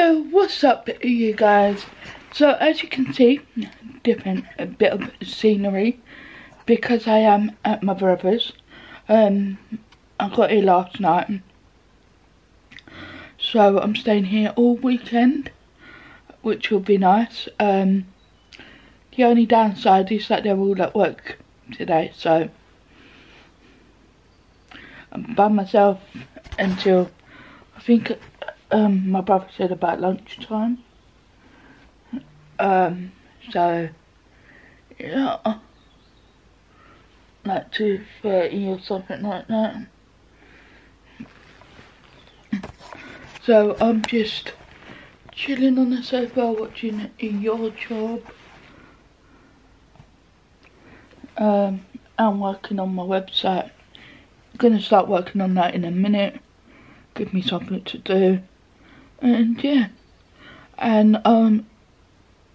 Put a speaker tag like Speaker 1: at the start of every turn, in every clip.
Speaker 1: So what's up you guys? So as you can see, different a bit of scenery because I am at my brother's. Um, I got here last night. So I'm staying here all weekend, which will be nice. Um, the only downside is that they're all at work today, so I'm by myself until I think um, my brother said about lunchtime. Um, so yeah, like two thirty or something like that. So I'm just chilling on the sofa watching your job. Um, I'm working on my website. I'm gonna start working on that in a minute. Give me something to do. And yeah. And um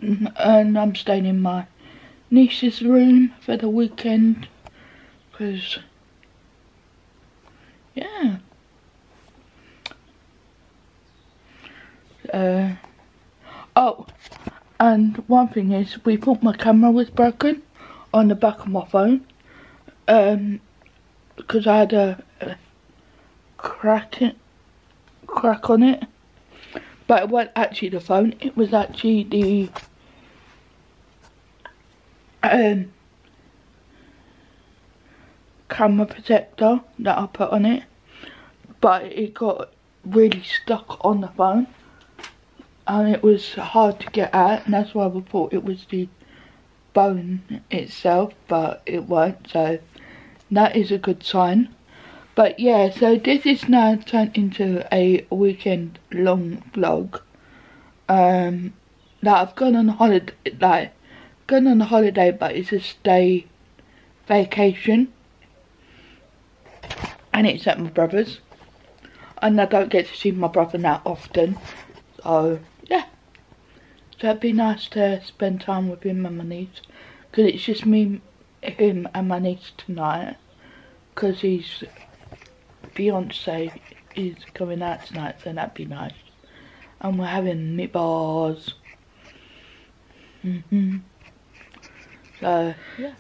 Speaker 1: and I'm staying in my niece's room for the weekend. Cause yeah. Uh, oh, and one thing is, we thought my camera was broken on the back of my phone. Um, because I had a, a crack, it, crack on it. But it wasn't actually the phone, it was actually the um, camera protector that I put on it. But it got really stuck on the phone and it was hard to get at and that's why we thought it was the bone itself but it weren't so that is a good sign but yeah so this is now turned into a weekend long vlog um that I've gone on holiday like gone on a holiday but it's a stay vacation and it's at my brother's and I don't get to see my brother that often so yeah. So it'd be nice to spend time with him and my niece. Because it's just me, him and my niece tonight. Because his fiance is coming out tonight, so that'd be nice. And we're having meatballs. Mm hmm So, yes.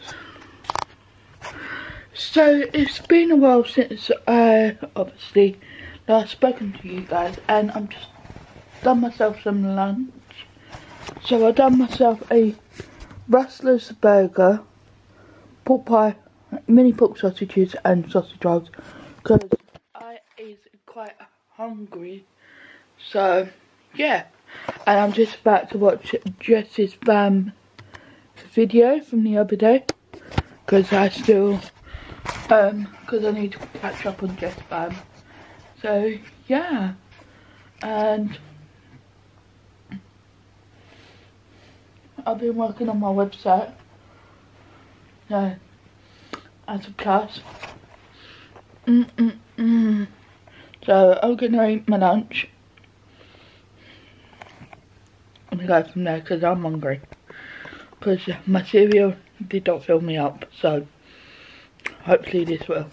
Speaker 1: So, it's been a while since I, obviously, last spoken to you guys. And I'm just done myself some lunch. So I done myself a Rustler's burger, pork pie, mini pork sausages and sausage rolls is quite hungry. So yeah, and I'm just about to watch Jess's fam video from the other day because I still um because I need to catch up on Jess fam. So yeah, and I've been working on my website. No, as a class. Mm -mm -mm. So I'm gonna eat my lunch. Oh gonna go from there because I'm hungry. Because my cereal did not fill me up, so hopefully this will.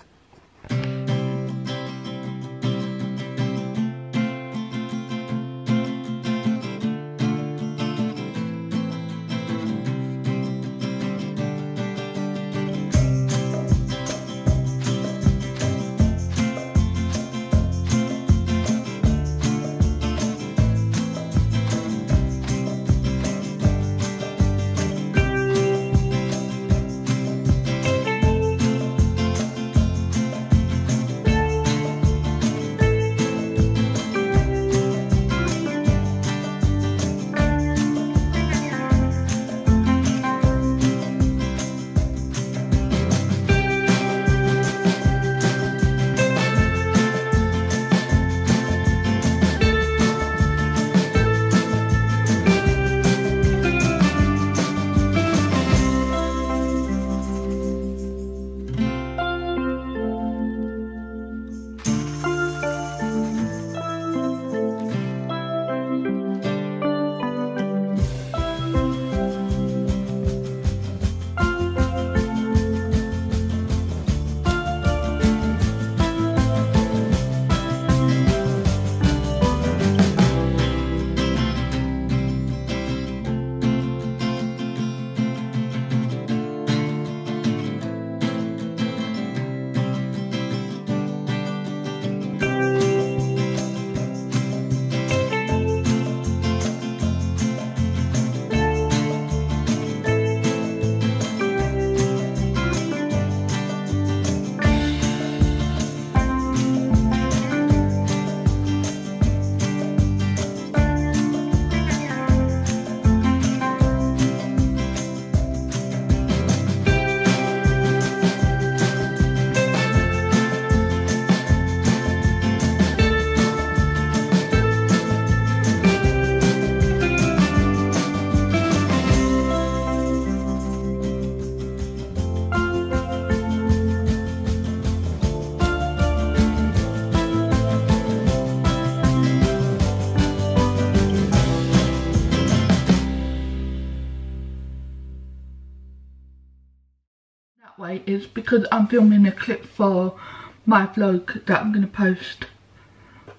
Speaker 1: Is because I'm filming a clip for my vlog that I'm going to post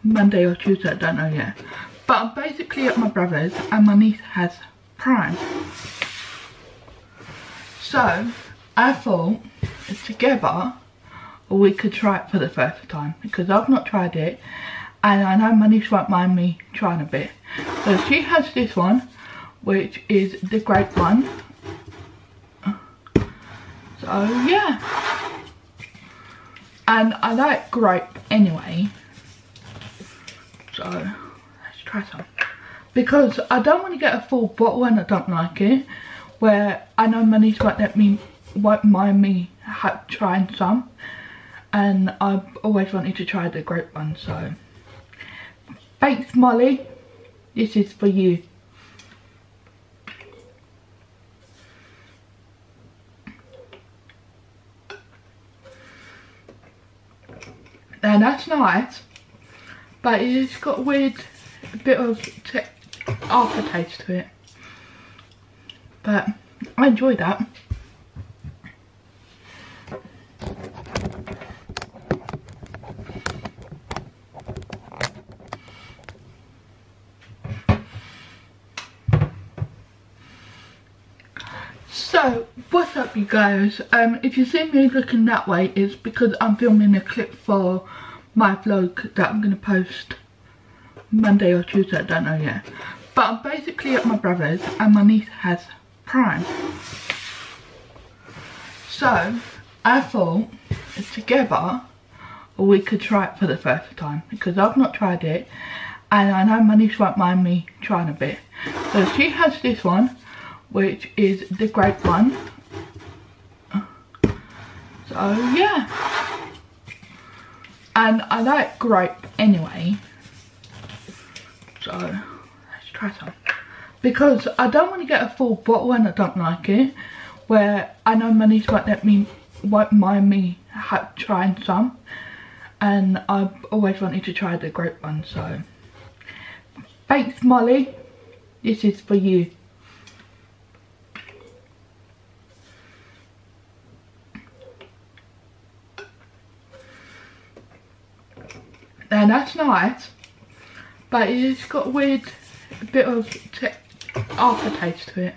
Speaker 1: Monday or Tuesday, I don't know yet. But I'm basically at my brother's and my niece has Prime. So, I thought together we could try it for the first time because I've not tried it and I know my niece won't mind me trying a bit. So she has this one which is the grape one. So yeah. And I like grape anyway. So let's try some. Because I don't want to get a full bottle and I don't like it. Where I know niece won't let me won't mind me trying some. And I've always wanted to try the grape one so thanks Molly. This is for you. And that's nice but it's got a weird bit of aftertaste to it. But I enjoy that So, what's up you guys? Um, if you see me looking that way, it's because I'm filming a clip for my vlog that I'm going to post Monday or Tuesday, I don't know yet. But I'm basically at my brother's and my niece has Prime. So, I thought together we could try it for the first time because I've not tried it and I know my niece won't mind me trying a bit. So she has this one which is the grape one. So yeah. And I like grape anyway. So let's try some. Because I don't want to get a full bottle and I don't like it. Where I know niece won't let me, won't mind me trying some. And I've always wanted to try the grape one so. Thanks Molly. This is for you. And that's nice but it's got a weird bit of aftertaste to it.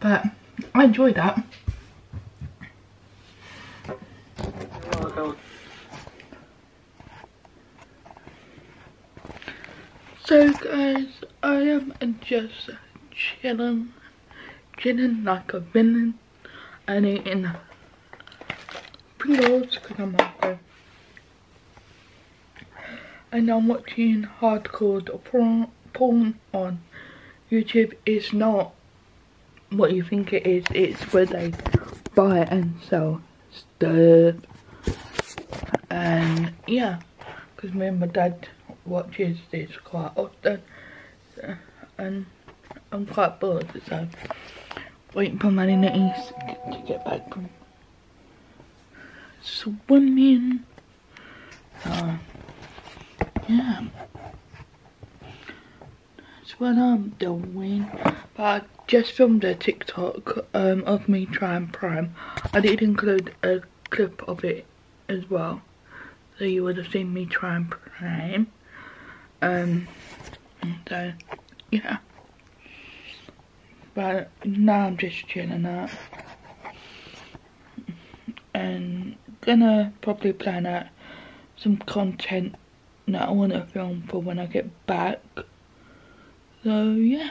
Speaker 1: But I enjoy that. So guys I am just chilling chilling like a villain and eating Pringles because I'm hungry and I'm watching Hardcore Pawn, on YouTube. It's not what you think it is. It's where they buy and sell stuff. And yeah, because me and my dad watches this quite often. So, and I'm quite bored, so waiting for my niece to get back from swimming. So, yeah. That's what I'm doing. But I just filmed a TikTok um, of me trying Prime. I did include a clip of it as well. So you would have seen me trying Prime. Um, so, yeah. But now I'm just chilling out. And gonna probably plan out some content that I want to film for when I get back. So yeah.